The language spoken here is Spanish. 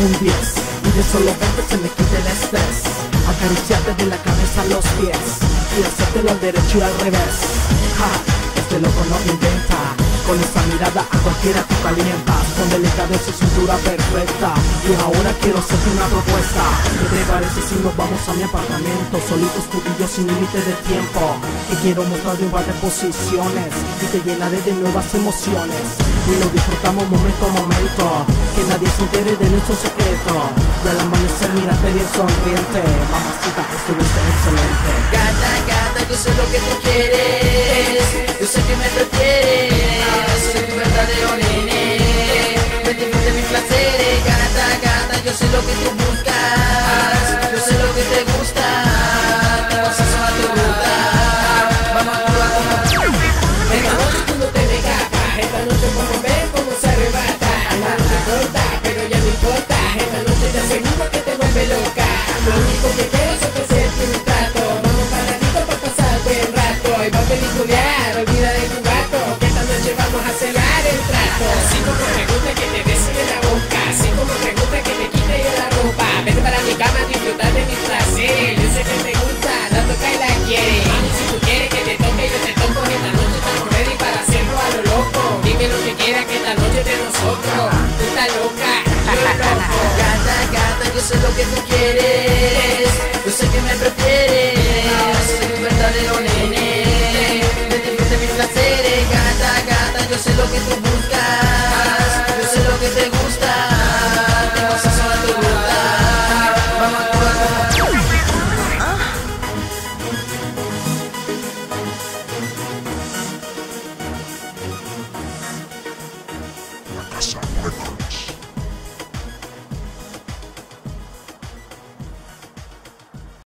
un 10 Y de solo verte se me quita el estrés. Acariciarte de la cabeza a los pies Y hacértelo derecho y al revés. Ja, este loco no inventa Con esa mirada a cualquiera tú calientas Con delicadeza y cintura perfecta. Y ahora quiero hacerte una propuesta. ¿Qué te parece si nos vamos a mi apartamento? Solitos tú y yo sin límite de tiempo. Que quiero mostrarte par de posiciones Y te llenaré de nuevas emociones. Y lo disfrutamos momento a momento. Que nadie se entere de nuestro secreto. Y al amanecer mírate bien sonriente. Mamacita, estuviste excelente. Gata, gata, yo sé lo que tú quieres. Quiero es ofrecerte un trato. Vamos paradito para pasar buen rato. Y va a peliculear, lo que tú quieres.